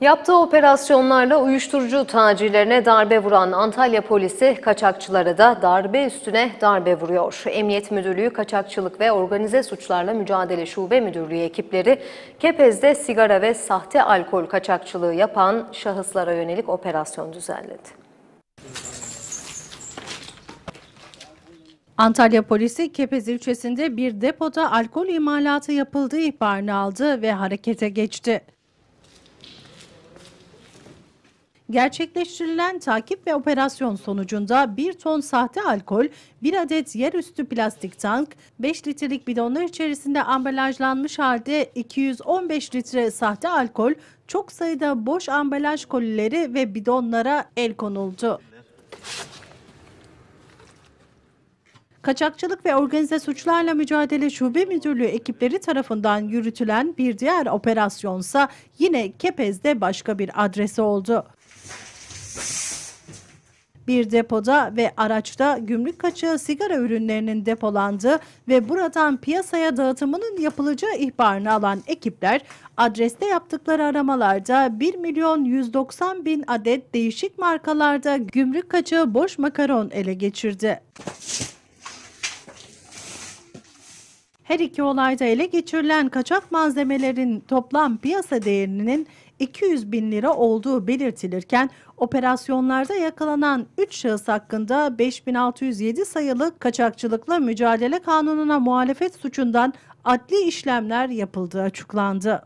Yaptığı operasyonlarla uyuşturucu tacirlerine darbe vuran Antalya polisi kaçakçılara da darbe üstüne darbe vuruyor. Emniyet Müdürlüğü Kaçakçılık ve Organize Suçlarla Mücadele Şube Müdürlüğü ekipleri Kepez'de sigara ve sahte alkol kaçakçılığı yapan şahıslara yönelik operasyon düzenledi. Antalya polisi Kepez ilçesinde bir depoda alkol imalatı yapıldığı ihbarını aldı ve harekete geçti. Gerçekleştirilen takip ve operasyon sonucunda 1 ton sahte alkol, 1 adet yerüstü plastik tank, 5 litrelik bidonlar içerisinde ambalajlanmış halde 215 litre sahte alkol, çok sayıda boş ambalaj kolileri ve bidonlara el konuldu. Kaçakçılık ve Organize Suçlarla Mücadele Şube Müdürlüğü ekipleri tarafından yürütülen bir diğer operasyonsa yine Kepez'de başka bir adresi oldu. Bir depoda ve araçta gümrük kaçağı sigara ürünlerinin depolandığı ve buradan piyasaya dağıtımının yapılacağı ihbarını alan ekipler adreste yaptıkları aramalarda 1 milyon 190 bin adet değişik markalarda gümrük kaçağı boş makaron ele geçirdi. Her iki olayda ele geçirilen kaçak malzemelerin toplam piyasa değerinin 200 bin lira olduğu belirtilirken operasyonlarda yakalanan 3 şahıs hakkında 5607 sayılı kaçakçılıkla mücadele kanununa muhalefet suçundan adli işlemler yapıldığı açıklandı.